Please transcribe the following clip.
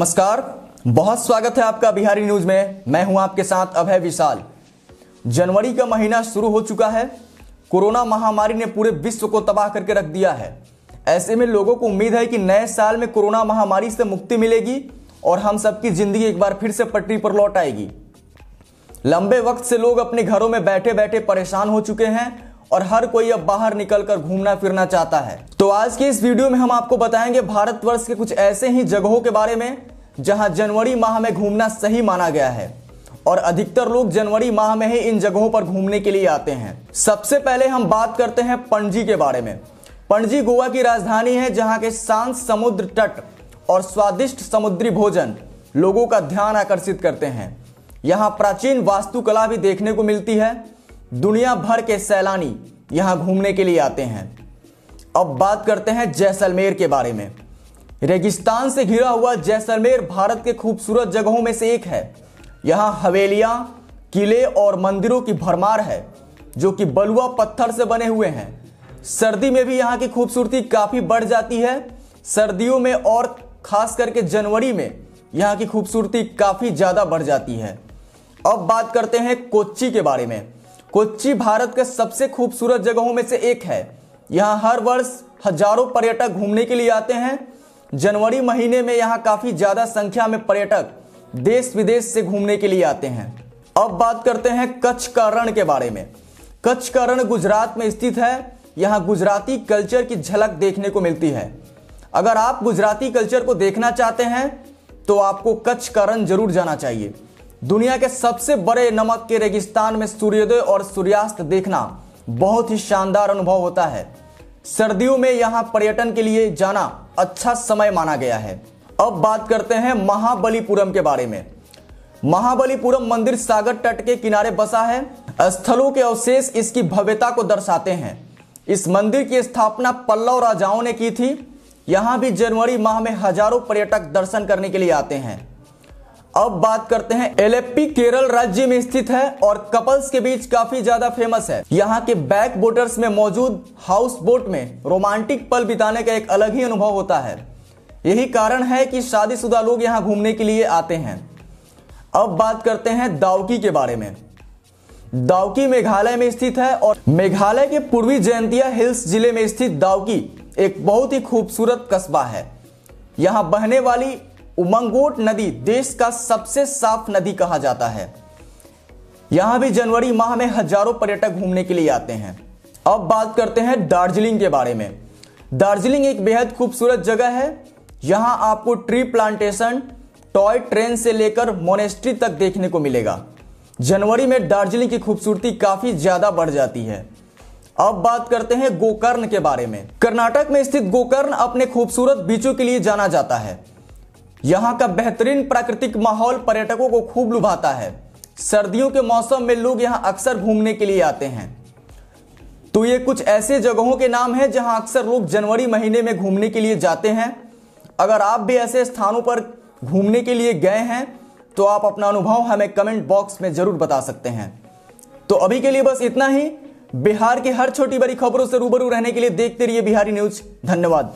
नमस्कार। बहुत स्वागत है आपका बिहारी न्यूज़ में। मैं हूँ आपके साथ अभय विशाल। जनवरी का महीना शुरू हो चुका है। कोरोना महामारी ने पूरे विश्व को तबाह करके रख दिया है। ऐसे में लोगों को उम्मीद है कि नए साल में कोरोना महामारी से मुक्ति मिलेगी और हम सबकी ज़िंदगी एक बार फिर से पटरी पर लौट आएगी। लंबे वक्त से लोग अपने घरों में बैठे बैठे परेशान हो चुके हैं। और हर कोई अब बाहर निकलकर घूमना फिरना चाहता है। तो आज के इस वीडियो में हम आपको बताएँगे भारतवर्ष के कुछ ऐसे ही जगहों के बारे में, जहाँ जनवरी माह में घूमना सही माना गया है और अधिकतर लोग जनवरी माह में ही इन जगहों पर घूमने के लिए आते हैं। सबसे पहले हम बात करते हैं पणजी के बारे में। पणजी गोवा की राजधानी है, जहाँ के शांत समुद्र तट और स्वादिष्ट समुद्री भोजन लोगों का ध्यान आकर्षित करते हैं। यहाँ प्राचीन वास्तुकला भी देखने को मिलती है दुनिया भर के सैलानी यहाँ घूमने के लिए आते हैं। अब बात करते हैं जैसलमेर के बारे में। रेगिस्तान से घिरा हुआ जैसलमेर भारत के खूबसूरत जगहों में से एक है। यहाँ हवेलियाँ, किले और मंदिरों की भरमार है, जो कि बलुआ पत्थर से बने हुए हैं। सर्दी में भी यहाँ की खूबसूरती काफ़ी बढ़ जाती है। सर्दियों में और खास करके जनवरी में यहाँ की खूबसूरती काफ़ी ज़्यादा बढ़ जाती है। अब बात करते हैं कोच्चि के बारे में। कोच्चि भारत के सबसे खूबसूरत जगहों में से एक है। यहाँ हर वर्ष हज़ारों पर्यटक घूमने के लिए आते हैं। जनवरी महीने में यहाँ काफ़ी ज़्यादा संख्या में पर्यटक देश विदेश से घूमने के लिए आते हैं। अब बात करते हैं कच्छ का रण के बारे में। कच्छ का रण गुजरात में स्थित है। यहाँ गुजराती कल्चर की झलक देखने को मिलती है। अगर आप गुजराती कल्चर को देखना चाहते हैं तो आपको कच्छ का रण ज़रूर जाना चाहिए। दुनिया के सबसे बड़े नमक के रेगिस्तान में सूर्योदय और सूर्यास्त देखना बहुत ही शानदार अनुभव होता है। सर्दियों में यहाँ पर्यटन के लिए जाना अच्छा समय माना गया है। अब बात करते हैं महाबलीपुरम के बारे में। महाबलीपुरम मंदिर सागर तट के किनारे बसा है। स्थलों के अवशेष इसकी भव्यता को दर्शाते हैं। इस मंदिर की स्थापना पल्लव राजाओं ने की थी। यहाँ भी जनवरी माह में हज़ारों पर्यटक दर्शन करने के लिए आते हैं। अब बात करते हैं एलेप्पी केरल राज्य में स्थित है और कपल्स के बीच काफ़ी ज़्यादा फ़ेमस है। यहाँ के बैक बोटर्स में मौजूद हाउस बोट में रोमांटिक पल बिताने का एक अलग ही अनुभव होता है। यही कारण है कि शादीशुदा लोग यहाँ घूमने के लिए आते हैं। अब बात करते हैं दावकी के बारे में। दावकी मेघालय में स्थित है और मेघालय के पूर्वी जयंतिया हिल्स ज़िले में स्थित दावकी एक बहुत ही खूबसूरत कस्बा है। यहाँ बहने वाली उमंगोट नदी देश का सबसे साफ़ नदी कहा जाता है। यहाँ भी जनवरी माह में हज़ारों पर्यटक घूमने के लिए आते हैं। अब बात करते हैं दार्जिलिंग के बारे में। दार्जिलिंग एक बेहद खूबसूरत जगह है। यहाँ आपको ट्री प्लांटेशन, टॉय ट्रेन से लेकर मोनेस्ट्री तक देखने को मिलेगा। जनवरी में दार्जिलिंग की खूबसूरती काफ़ी ज़्यादा बढ़ जाती है। अब बात करते हैं गोकर्ण के बारे में। कर्नाटक में स्थित गोकर्ण अपने खूबसूरत बीचों के लिए जाना जाता है। यहाँ का बेहतरीन प्राकृतिक माहौल पर्यटकों को खूब लुभाता है। सर्दियों के मौसम में लोग यहाँ अक्सर घूमने के लिए आते हैं। तो ये कुछ ऐसे जगहों के नाम हैं जहाँ अक्सर लोग जनवरी महीने में घूमने के लिए जाते हैं। अगर आप भी ऐसे स्थानों पर घूमने के लिए गए हैं तो आप अपना अनुभव हमें कमेंट बॉक्स में ज़रूर बता सकते हैं। तो अभी के लिए बस इतना ही। बिहार की हर छोटी बड़ी खबरों से रूबरू रहने के लिए देखते रहिए बिहारी न्यूज़। धन्यवाद।